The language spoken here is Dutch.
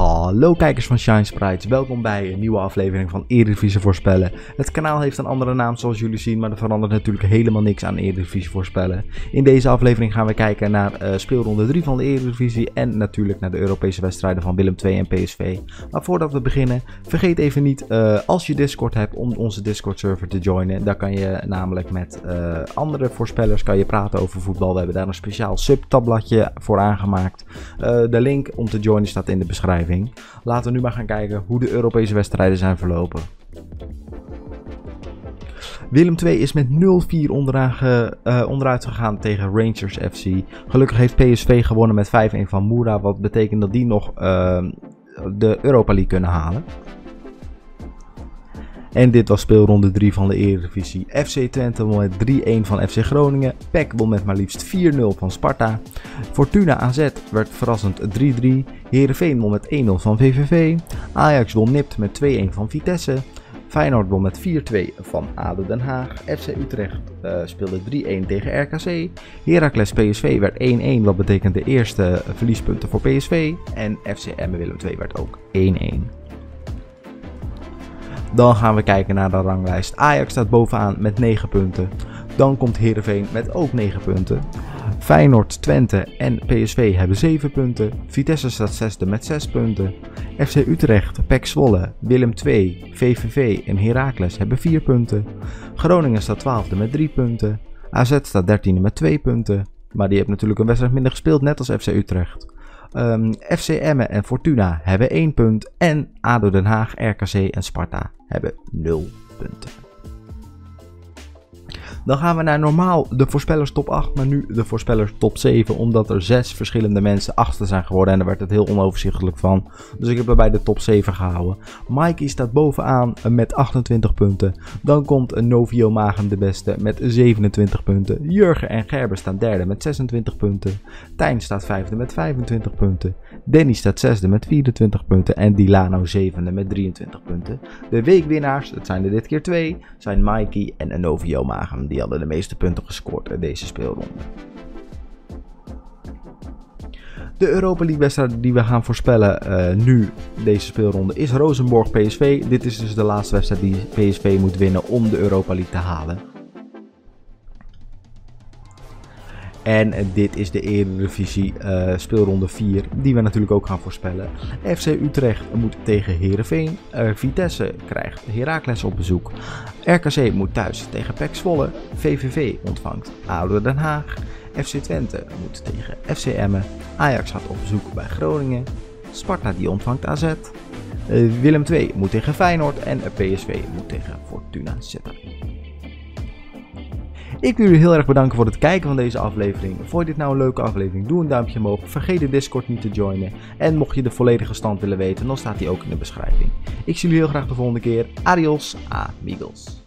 Hallo kijkers van Shine Sprites, welkom bij een nieuwe aflevering van Eredivisie voorspellen. Het kanaal heeft een andere naam zoals jullie zien, maar er verandert natuurlijk helemaal niks aan Eredivisie voorspellen. In deze aflevering gaan we kijken naar uh, speelronde 3 van de Eredivisie en natuurlijk naar de Europese wedstrijden van Willem II en PSV. Maar voordat we beginnen, vergeet even niet uh, als je Discord hebt om onze Discord server te joinen. Daar kan je namelijk met uh, andere voorspellers kan je praten over voetbal. We hebben daar een speciaal subtabbladje voor aangemaakt. de link om te joinen staat in de beschrijving. Laten we nu maar gaan kijken hoe de Europese wedstrijden zijn verlopen. Willem II is met 0-4 uh, onderuit gegaan tegen Rangers FC. Gelukkig heeft PSV gewonnen met 5-1 van Moura. Wat betekent dat die nog uh, de Europa League kunnen halen. En dit was speelronde 3 van de Eredivisie. FC Twente won met 3-1 van FC Groningen. PEC won met maar liefst 4-0 van Sparta. Fortuna AZ werd verrassend 3-3. Heerenveen won met 1-0 van VVV. Ajax won nipt met 2-1 van Vitesse. Feyenoord won met 4-2 van ADO Den Haag. FC Utrecht uh, speelde 3-1 tegen RKC. Heracles PSV werd 1-1, wat betekent de eerste verliespunten voor PSV. En FC Emmen Willem II werd ook 1-1. Dan gaan we kijken naar de ranglijst. Ajax staat bovenaan met 9 punten. Dan komt Heerenveen met ook 9 punten. Feyenoord, Twente en PSV hebben 7 punten. Vitesse staat zesde met 6 punten. FC Utrecht, PEC Zwolle, Willem II, VVV en Heracles hebben 4 punten. Groningen staat 12e met 3 punten. AZ staat 13e met 2 punten. Maar die heeft natuurlijk een wedstrijd minder gespeeld, net als FC Utrecht. Um, FC Emmen en Fortuna hebben 1 punt. En ADO Den Haag, RKC en Sparta hebben 0 punten. Dan gaan we naar normaal de voorspellers top 8, maar nu de voorspellers top 7. Omdat er zes verschillende mensen achter zijn geworden en daar werd het heel onoverzichtelijk van. Dus ik heb er bij de top 7 gehouden. Mikey staat bovenaan met 28 punten. Dan komt Novio Magem de beste met 27 punten. Jurgen en Gerber staan derde met 26 punten. Tijn staat vijfde met 25 punten. Danny staat zesde met 24 punten. En Dilano zevende met 23 punten. De weekwinnaars, dat zijn er dit keer twee, zijn Mikey en Novio Magem. Die hadden de meeste punten gescoord in deze speelronde. De Europa League wedstrijd die we gaan voorspellen uh, nu, deze speelronde, is Rosenborg PSV. Dit is dus de laatste wedstrijd die PSV moet winnen om de Europa League te halen. En dit is de Eredivisie uh, speelronde 4, die we natuurlijk ook gaan voorspellen. FC Utrecht moet tegen Herenveen. Uh, Vitesse krijgt Heracles op bezoek. RKC moet thuis tegen PEC Zwolle. VVV ontvangt ADO Den Haag. FC Twente moet tegen FC Emmen. Ajax gaat op bezoek bij Groningen. Sparta die ontvangt AZ. Eh, Willem II moet tegen Feyenoord. En PSV moet tegen Fortuna Sittard. Ik wil jullie heel erg bedanken voor het kijken van deze aflevering. Vond je dit nou een leuke aflevering? Doe een duimpje omhoog. Vergeet de Discord niet te joinen. En mocht je de volledige stand willen weten, dan staat die ook in de beschrijving. Ik zie jullie heel graag de volgende keer. Adios, amigos.